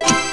you